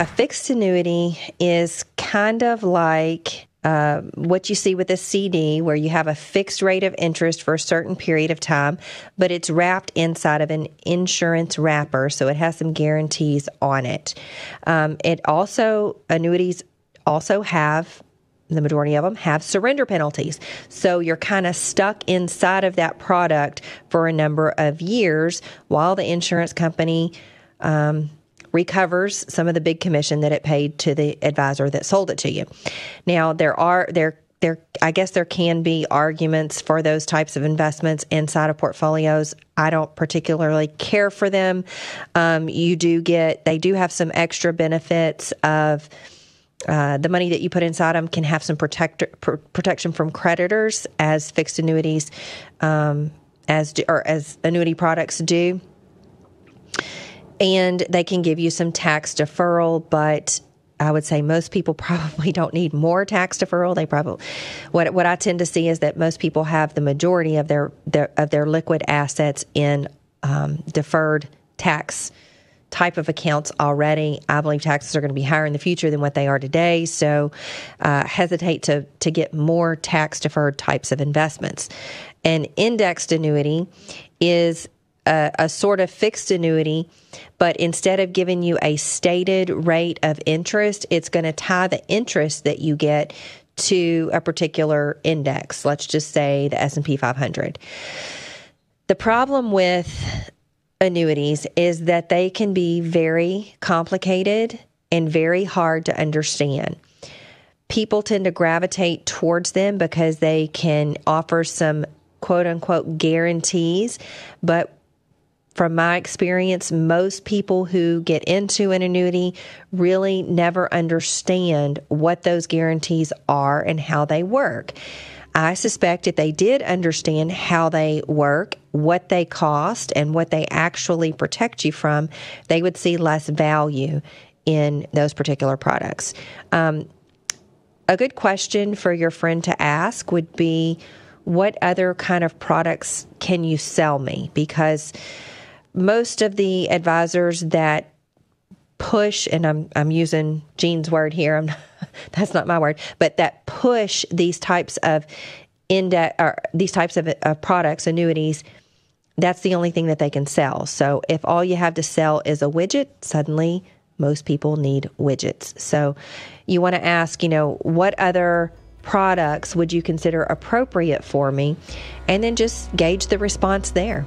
a fixed annuity is kind of like uh, what you see with a CD, where you have a fixed rate of interest for a certain period of time, but it's wrapped inside of an insurance wrapper, so it has some guarantees on it. Um, it also, annuities also have the majority of them have surrender penalties. So you're kind of stuck inside of that product for a number of years while the insurance company um, recovers some of the big commission that it paid to the advisor that sold it to you. Now there are there there I guess there can be arguments for those types of investments inside of portfolios. I don't particularly care for them. Um, you do get they do have some extra benefits of uh, the money that you put inside them can have some protect, pr- protection from creditors as fixed annuities um, as do, or as annuity products do and they can give you some tax deferral, but I would say most people probably don't need more tax deferral. They probably what what I tend to see is that most people have the majority of their, their of their liquid assets in um, deferred tax type of accounts already. I believe taxes are going to be higher in the future than what they are today. So uh, hesitate to to get more tax deferred types of investments. An indexed annuity is a, a, sort of fixed annuity, but instead of giving you a stated rate of interest, it's going to tie the interest that you get to a particular index. Let's just say the S&P 500. The problem with annuities is that they can be very complicated and very hard to understand. People tend to gravitate towards them because they can offer some quote unquote guarantees, but from my experience, most people who get into an annuity really never understand what those guarantees are and how they work. I suspect if they did understand how they work, what they cost, and what they actually protect you from, they would see less value in those particular products. Um, a good question for your friend to ask would be what other kind of products can you sell me? Because most of the advisors that push, and I'm I'm using Jean's word here. I'm that's not my word, but that push these types of index or these types of uh, products, annuities. That's the only thing that they can sell. So if all you have to sell is a widget, suddenly most people need widgets. So you want to ask, you know, what other products would you consider appropriate for me? And then just gauge the response there.